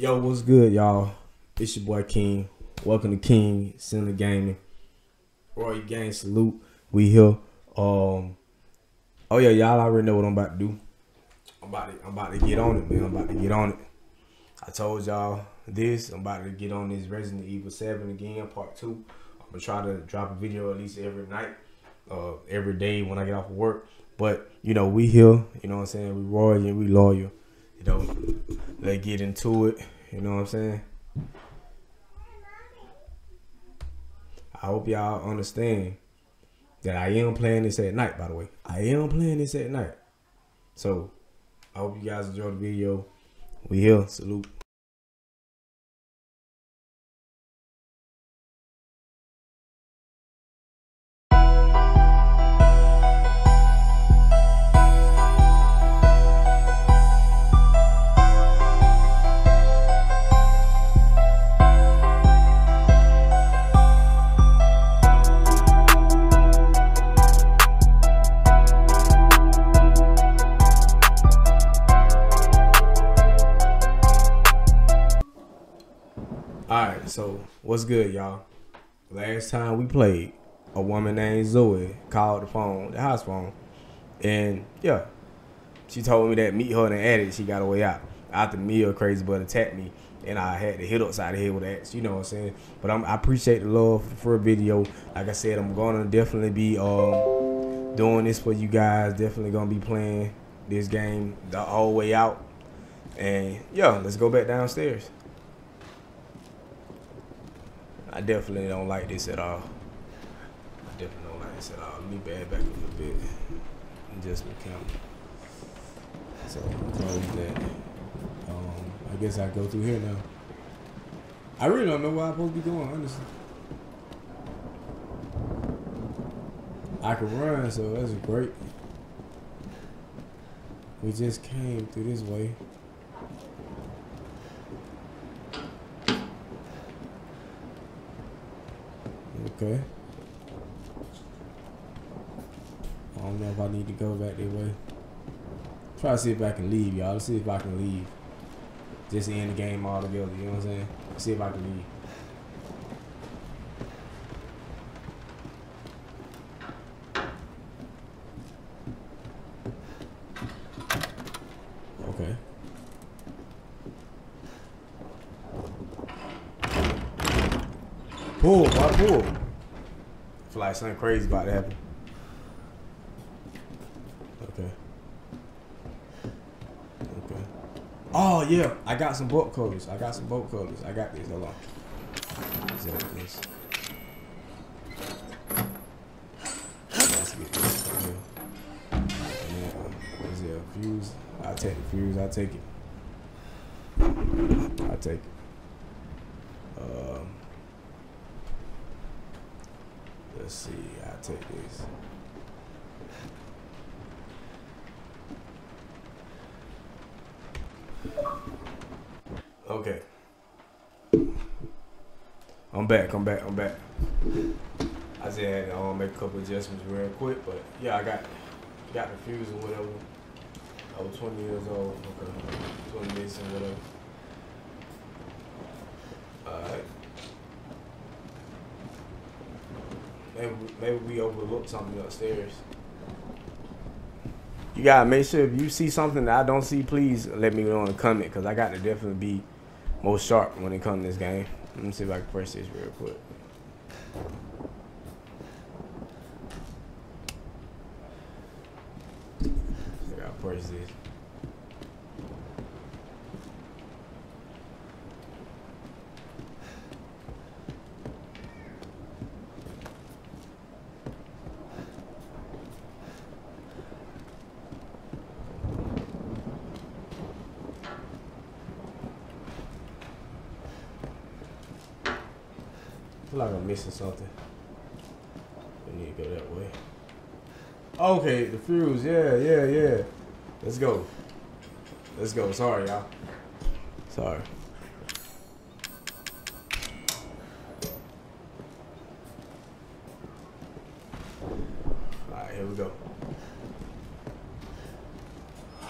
Yo, what's good, y'all? It's your boy King. Welcome to King Center Gaming. Royal Gang salute. We here. Um. Oh yeah, y'all already know what I'm about to do. I'm about to, I'm about to get on it, man. I'm about to get on it. I told y'all this. I'm about to get on this Resident Evil 7 again, part two. I'm gonna try to drop a video at least every night, uh, every day when I get off of work. But you know, we here. You know what I'm saying? We royal and we loyal. You know, let's get into it. You know what I'm saying? I hope y'all understand that I am playing this at night. By the way, I am playing this at night. So I hope you guys enjoy the video. We here. Salute. What's good, y'all? Last time we played, a woman named Zoe called the phone, the house phone, and yeah, she told me that meet her in the attic, she got her way out. After me, a crazy butt attacked me, and I had to hit upside the head with that. You know what I'm saying? But I'm, I appreciate the love for a video. Like I said, I'm gonna definitely be um doing this for you guys. Definitely gonna be playing this game the whole way out. And yeah, let's go back downstairs. I definitely don't like this at all. I definitely don't like this at all. Let me bad back a little bit. Just camera. So close that. Um, I guess I go through here now. I really don't know where I'm supposed to be going, honestly. I can run, so that's great. We just came through this way. Okay. I don't know if I need to go back that way. Try to see if I can leave, y'all. Let's see if I can leave. Just end the game altogether, you know what I'm saying? Let's see if I can leave. Okay. Pull, why pull? I feel like something crazy about to happen. Okay. Okay. Oh yeah, I got some boat colors. I got some boat colors. I got these. Hold on. Let's get this. Let's get this here. And then, uh, is there a fuse? I'll take the fuse. I'll take it. I'll take it. Um, let's see. I'll take this. Okay. I'm back. I'm back. I'm back. I just had to um, make a couple adjustments real quick, but yeah, I got got the fuse or whatever. I was 20 years old. Okay. 20 minutes and whatever. Alright. Maybe, maybe we overlooked something upstairs. You gotta make sure if you see something that I don't see, please let me know in the comment because I got to definitely be more sharp when it comes to this game. Let me see if I can press this real quick. I gotta press this. Like I'm missing something. We need to go that way. Okay, the fuse. Yeah, yeah, yeah. Let's go. Let's go. Sorry, y'all. Sorry. Alright, here we go.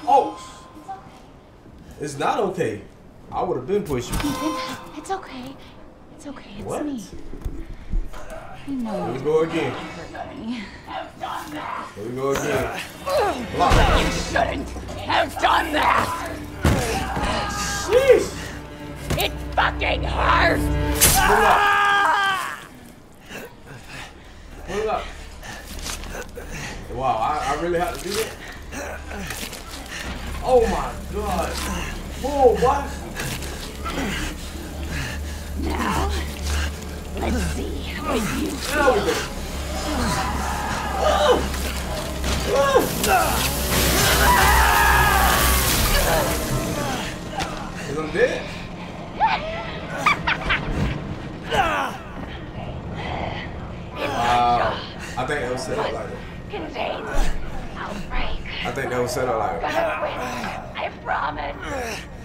Oh! It's not okay. I would have been pushing. Ethan, it's okay. It's okay. It's What? me. I know Here we you go again. hurt me. Here we go again. You shouldn't have done that! Sheesh. It fucking hurts! Pull up. Pull up. Wow, I, I really have to do that? Oh my god. Whoa, what? Let's see what you go. Cause I'm dead. Wow. I think that was set up like that. contain outbreak. I think that was set up like that. I promise.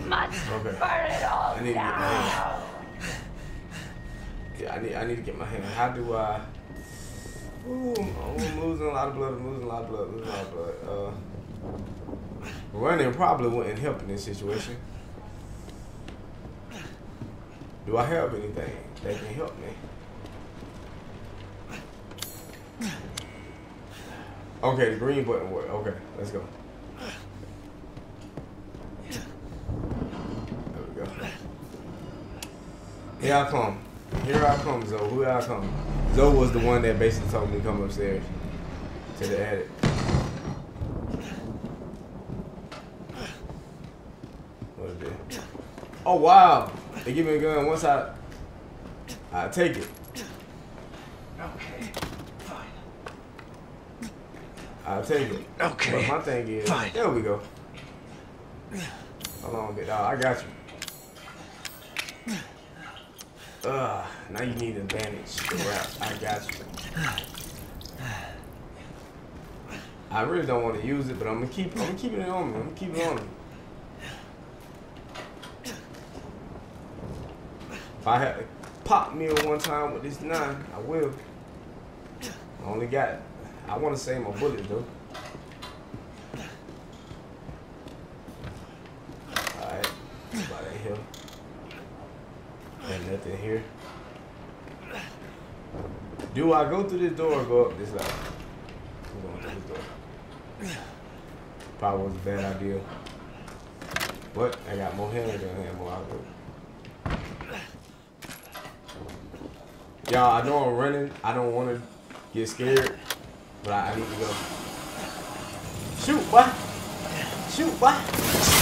Must Okay. burn it all I need to get my hand. down. Yeah, I need I need to get my hand. How do I? Ooh, I'm losing a lot of blood. I'm losing a lot of blood. Losing a lot of blood. Uh, running probably wouldn't help in this situation. Do I have anything that can help me? Okay, the green button worked. Okay, let's go. There we go. Here I come. Here I come, Zoe. Who I come? Zoe was the one that basically told me to come upstairs to the attic. What is it? Oh wow! They give me a gun. Once I, I take it. Okay, fine. I take it. Okay, But my thing is, fine. there we go. Hold on, big dog. I got you. Ugh, now you need an advantage. I got you. I really don't want to use it, but I'm gonna keep. I'm gonna keep it on me. I'm gonna keep it on me. If I had pop me one time with this nine, I will. I only got. I want to save my bullet though. Alright, about that here. Nothing here. Do I go through this door or go up this ladder? I'm going through this door. Probably was a bad idea. But I got more hand than ammo out there. Y'all, I know I'm running. I don't want to get scared, but I, I need to go. Shoot, boy. Shoot, boy.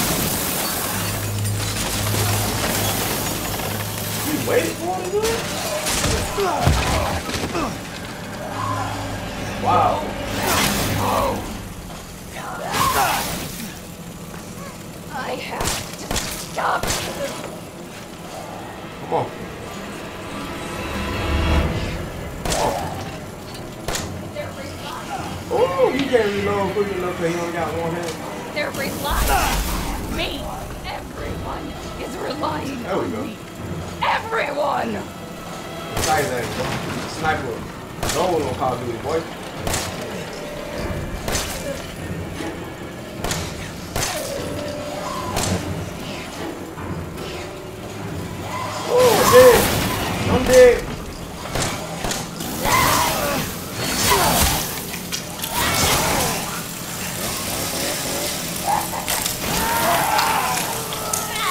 Waited for him to do it? Wow. I have to stop you. Come on. Oh, you can't reload quick enough because he only got one hand. They're relying on me. Everyone is relying on me. There we go. Everyone! Boy. Sniper. Gold on Call of Duty, boy. Oh, I'm dead. I'm dead.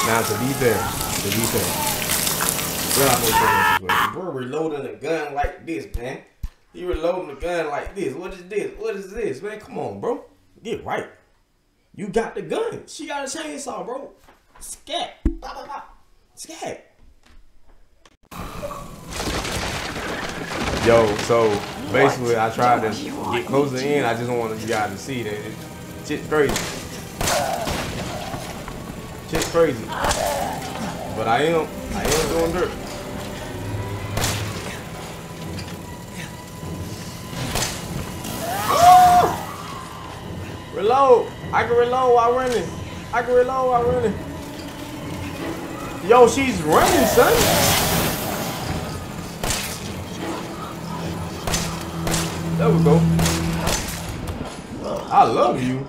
Now to be fair, to be fair, we're not gonna say this situation. We're reloading a gun like this, man. You reloading the gun like this. What is this? What is this, man? Come on, bro. Get right. You got the gun. She got a chainsaw, bro. Scat. Bop, bop, bop. Scat. Yo, so basically, I tried to you want get closer in. I just wanted you guys to see that it, shit's crazy. Shit's crazy. But I am, I am doing dirt. Reload. I can reload while running. I can reload while running. Yo, she's running, son. There we go. I love you.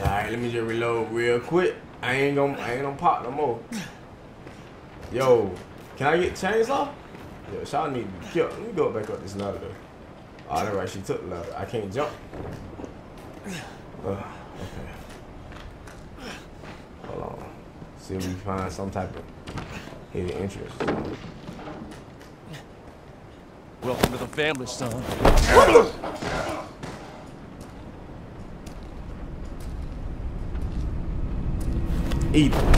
Alright, let me just reload real quick. I ain't gonna I ain't gonna pop no more. Yo, can I get chainsaw? Yo, Shaw need to. Let me go back up this ladder though. Oh, that's right, she took the ladder. I can't jump. Uh, okay. Hold on. See if we find some type of hidden interest. Welcome to the family, son. Ethan.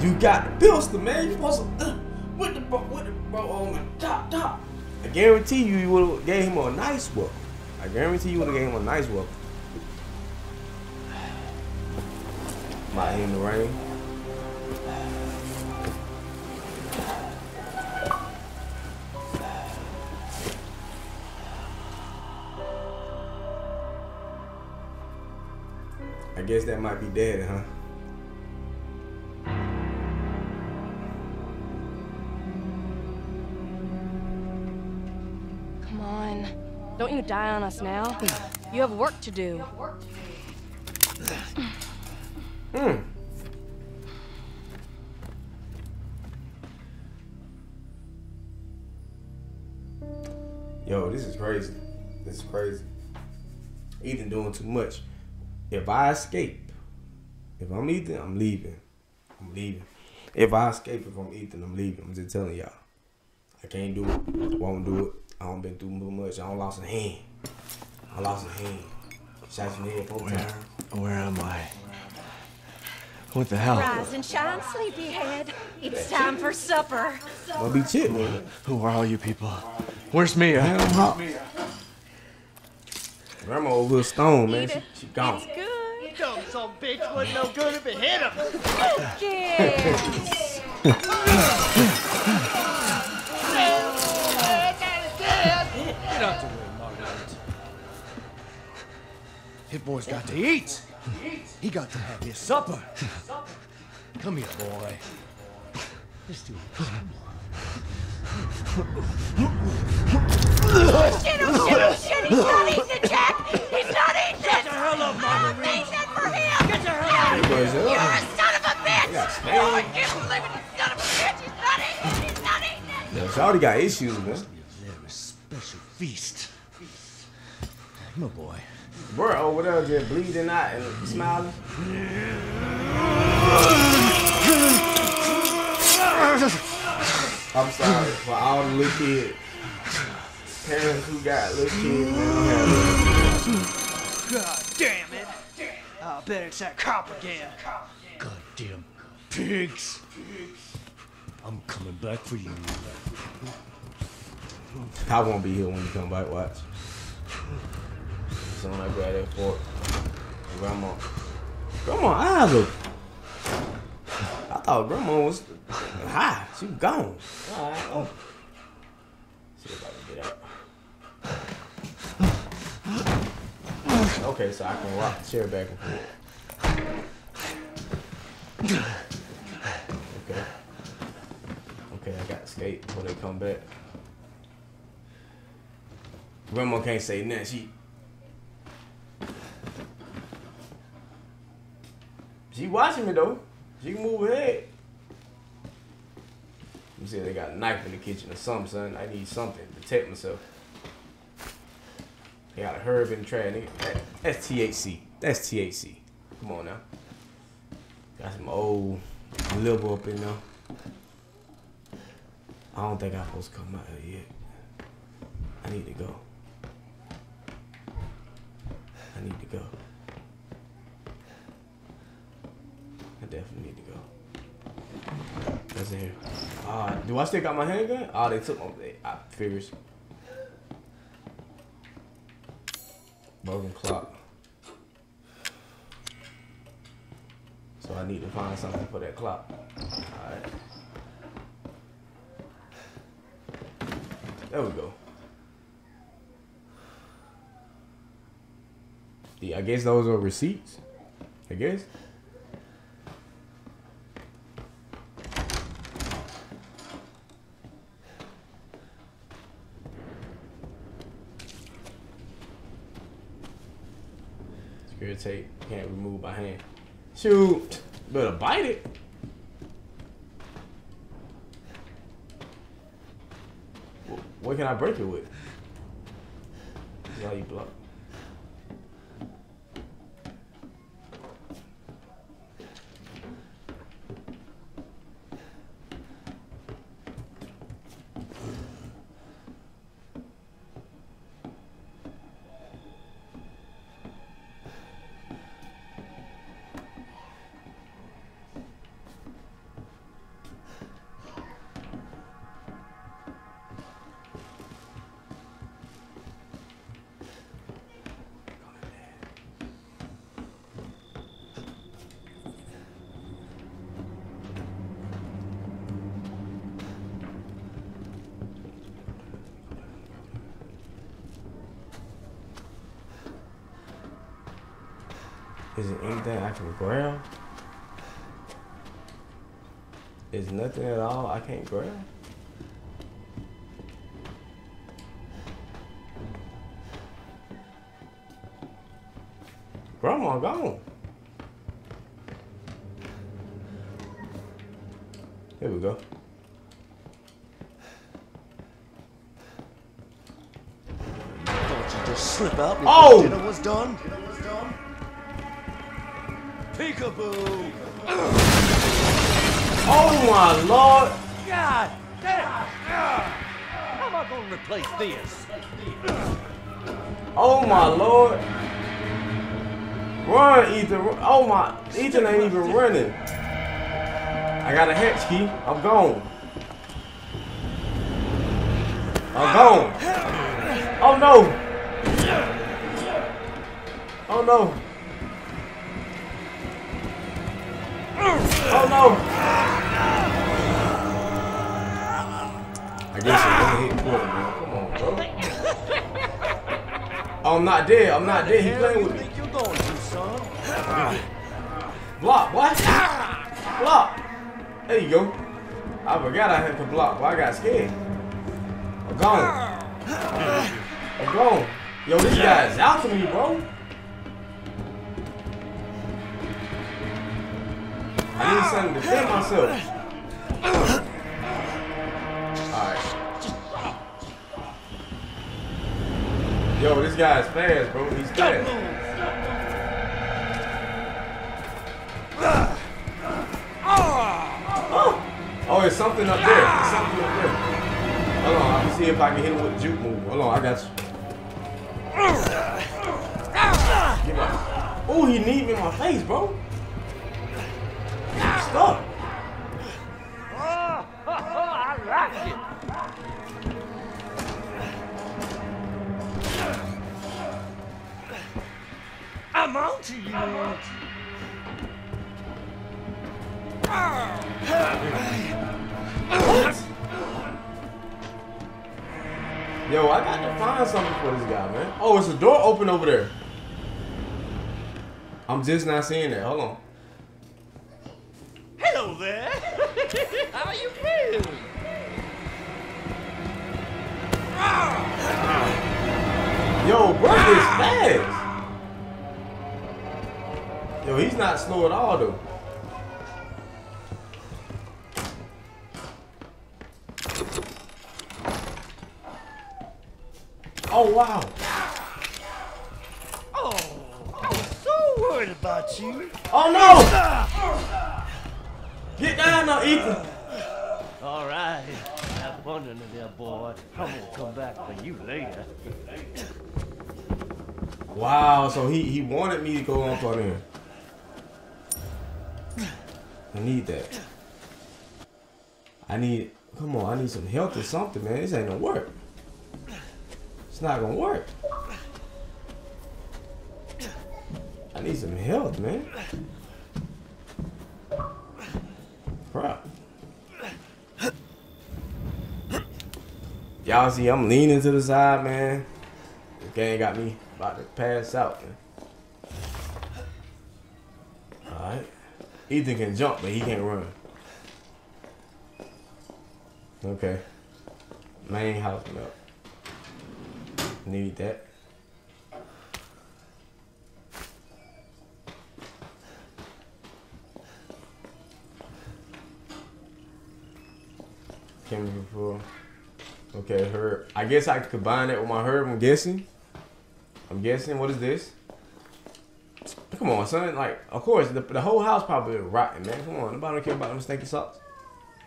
You got the pistol, man. You supposed to uh, with the bro, with the bro on the top, top. I guarantee you, you would have gave him a nice whoop. I guarantee you would have gave him a nice. Might hit in the rain. I guess that might be dead, huh? You die on us now. You have work to do. Hmm. Yo, this is crazy. This is crazy. Ethan doing too much. If I escape, if I'm Ethan, I'm leaving. I'm leaving. If I escape, if I'm Ethan, I'm leaving. I'm just telling y'all. I can't do it. Won't do it. I don't been through much. I don't lost a hand. I lost a hand. Shot you in the head four times. Where am I? What the hell? Rise and shine, sleepyhead. It's time for supper. Don't be chip, man. Who are all you people? Where's Mia? Grandma over a stone, man. She, she gone. It's good. Dumb son a bitch wasn't no good if it hit him. Yes. Hit boy's got to eat. He got to have his supper. Come here, boy. Let's do it. Shit, oh shit, oh shit, he's not eating it, Jack! He's not eating it! I'm eating it for him! Get the hell out Boys, You're uh, a son of a bitch! Yeah, Oh, I can't believe it, you son of a bitch! He's not eating it! He's not eating it! Yo, Shawty got issues, man. Very special feast. My boy. Bro over there just bleeding out and smiling. I'm sorry for all the little kids. Parents who got little kids. God damn it. I bet it's that cop again. God Goddamn pigs. I'm coming back for you. I won't be here when you come back, watch. Soon I grab that fork. Grandma. Grandma eyes open. I thought grandma was high. She was gone. Alright. Oh. See if I can get out. Okay, so I can rock the chair back and forth. Okay. Okay, I got to skate before they come back. Grandma can't say nothing. She she watching me though. She can move ahead. head. You see, they got a knife in the kitchen or something, son. I need something to protect myself. They got a herb in the trash. that's THC. That's THC. Come on now. Got some old liver up in there. I don't think I'm supposed to come out here yet. I need to go. I need to go. I definitely need to go. That's in here. Uh, do I still got my handgun? Oh, they took my. I figures. Broken clock. So I need to find something for that clock. Alright. There we go. Yeah, I guess those are receipts. I guess. Tape can't remove by hand. Shoot. Better bite it. What can I break it with? How you block. Is it anything I can grab? Is nothing at all I can't grab? Grandma gone. Here we go. Don't you just slip out before Oh! dinner was done? Peekaboo! Oh my lord! God damn! How am I gonna replace this? Oh my lord! Run, Ethan! Oh my, Ethan ain't even running. I got a hatch key. I'm gone. I'm gone. Oh no! Oh no! Oh no! I guess you're gonna hit quarter, man. Come on, bro. Oh, I'm not dead. I'm not dead. He playing with me. think you're going to? Block, what? Block. There you go. I forgot I had to block, but I got scared. I'm gone. I'm gone. Yo, this guy is out to me, bro. I need something to defend myself. Alright. Yo, this guy is fast, bro. He's fast. Oh, there's something up there. There's something up there. Hold on, I can see if I can hit him with a juke move. Hold on, I got you. My. Oh, he need me in my face, bro. I'm stuck. I like it. I'm on to you. Yo, I got to find something for this guy, man. Oh, it's a door open over there. I'm just not seeing that. Hold on. Yo, bro is fast. Yo, he's not slow at all, though. Oh, wow. Oh, I was so worried about you. Oh, no. Get down now, Ethan. All right. Have fun under there, boy. I'm gonna come back for you later. Wow, so he, he wanted me to go on for him. I need that. I need, come on, I need some health or something, man. This ain't gonna work. It's not gonna work. I need some health, man. Crap. Y'all see, I'm leaning to the side, man. The game got me about to pass out. Alright. Ethan can jump, but he can't run. Okay. Main house milk. Need that. Came before. Okay, herb. I guess I could combine it with my herb, I'm guessing. I'm guessing. What is this? Come on, son. Like, of course, the, the whole house probably rotten, man. Come on, nobody don't care about them stinky socks.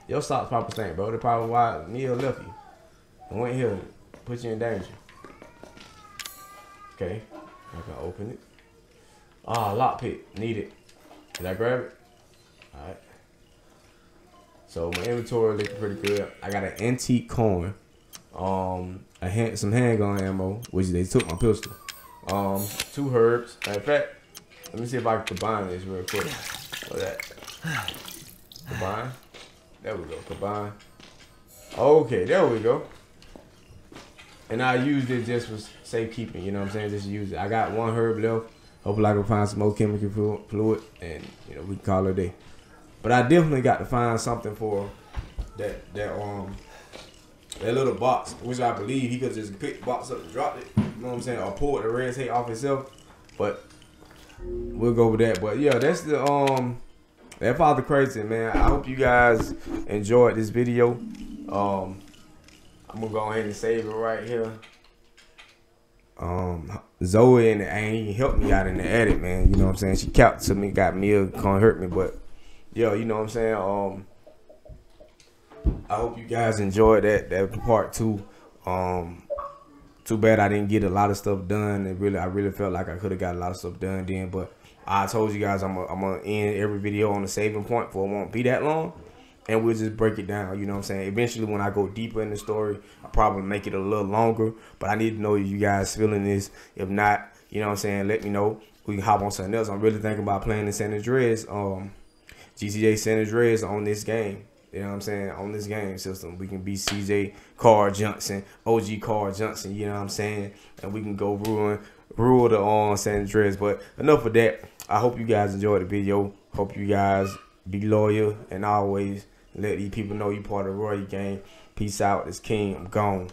Your socks probably stink, bro. They probably why Neil left you. I went here, put you in danger. Okay, I can open it. Ah, lockpick, need it. Did I grab it? All right. So my inventory looking pretty good. I got an antique coin, um, a hand, some handgun ammo, which they took my pistol. Um, two herbs. In fact, let me see if I can combine these real quick. What that? Combine. There we go. Combine. Okay, there we go. And I used it just for safekeeping. You know what I'm saying? Just use it. I got one herb left. Hopefully I can find some more chemical fluid, and you know we can call it a day. But I definitely got to find something for that that um that little box, which I believe he could just pick the box up and drop it. You know what I'm saying? Or pull the red tape off himself. But we'll go with that. But yeah, that's the um that Father Crazy man. I hope you guys enjoyed this video. Um I'm gonna go ahead and save it right here. Um Zoe and Annie helped me out in the edit, man. You know what I'm saying? She kept to me, got me, can't hurt me, but yo, you know what I'm saying? Um I hope you guys enjoyed that that part two. Um too bad I didn't get a lot of stuff done. It really I really felt like I could have got a lot of stuff done then, but I told you guys I'm gonna end every video on a saving point for it won't be that long. And we'll just break it down, you know what I'm saying? Eventually when I go deeper in the story, I'll probably make it a little longer. But I need to know you guys feeling this. If not, you know what I'm saying, let me know. We can hop on something else. I'm really thinking about playing the San Andreas, um GTA San Andreas on this game. You know what I'm saying? On this game system, we can be CJ Carl Johnson, OG Carl Johnson. You know what I'm saying? And we can go ruin rule the on San Andreas. But enough of that. I hope you guys enjoyed the video. Hope you guys be loyal and always let these people know you part of the Royal Gang. Peace out. It's King. I'm gone.